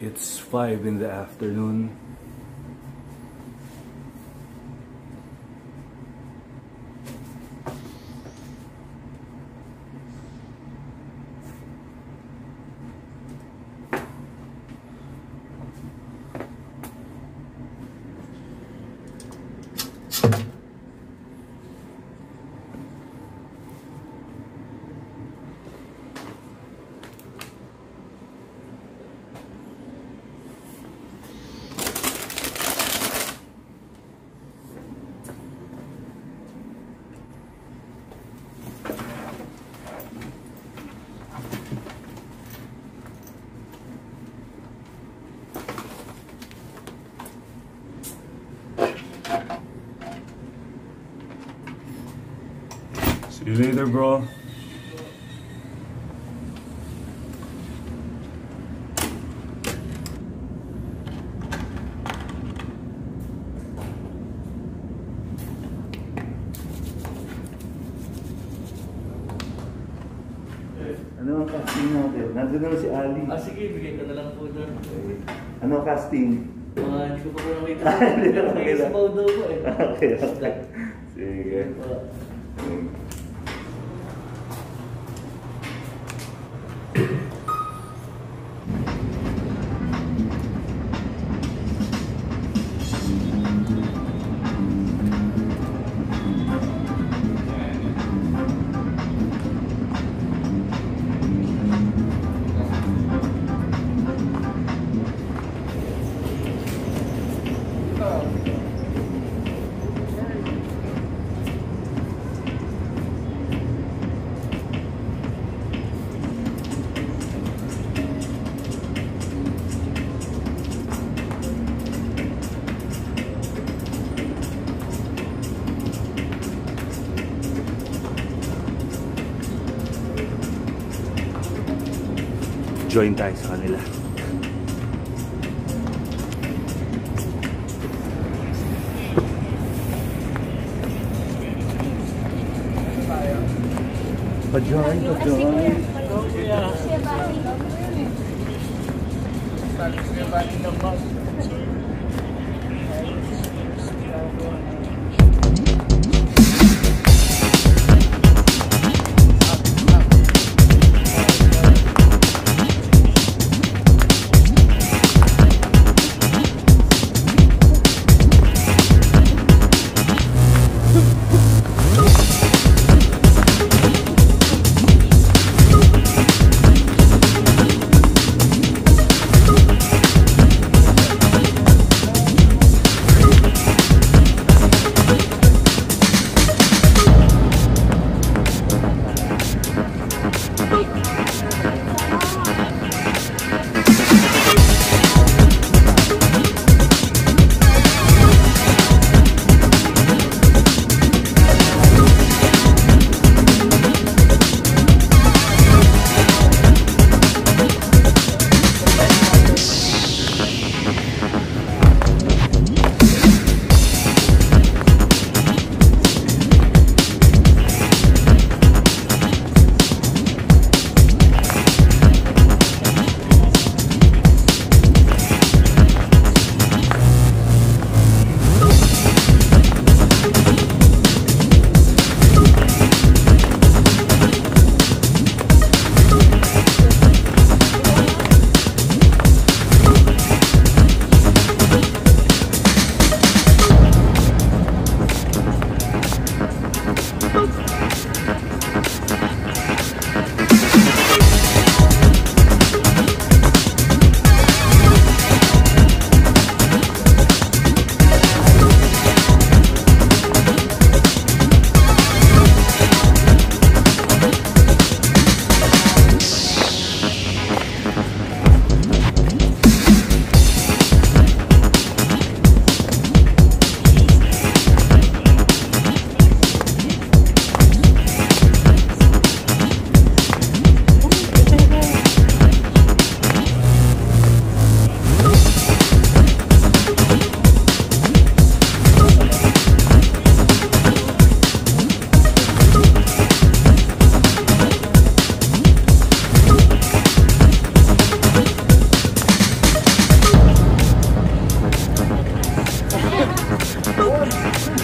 It's 5 in the afternoon. You later, bro. Ano ang casting natin? Nandun naman si Ali. Ah, sige, bigay ko na lang po doon. Okay. Ano ang casting? Mga hindi ko pa po nakita. Hindi na May nakita. sabaw daw po eh. Okay, okay. Sige. Ah, join tayo sa kanila. Pa-join, pa-join. Sabi ko yung bati ng bus. Lord.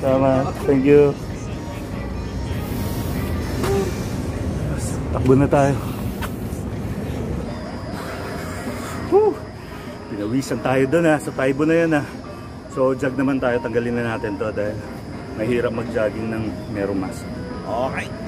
Tama. Thank you. Takbo na tayo. Woo! Pinawisan tayo doon ha. Sa Taibo na yan ha. So jog naman tayo. Tanggalin na natin to dahil mahirap mag-jogging ng merong mask. Okay.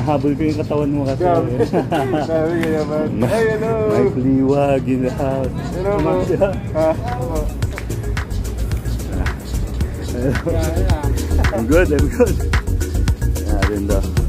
Hinahabol ko yung katawan mo kasi. Sabi ka naman. Ay, hello. Mike Liwag in the house. On, bro. siya. Ah, I'm good, I'm good. Yeah, rin daw.